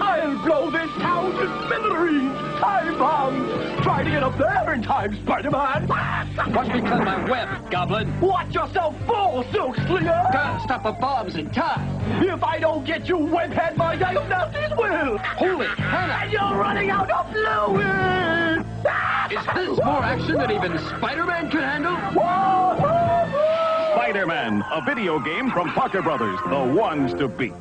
I'll blow this town to smithereens! Time bombs! Try to get up there in time, Spider-Man! Watch me cut my web, Goblin. Watch yourself fall, Silk Slinger! Gotta stop the bombs in time. If I don't get you, webhead, my diagnostics will! Holy Hannah! And you're running out of fluid! Is this more action than even Spider-Man can handle? Whoa! Spider-Man, a video game from Parker Brothers, the ones to beat.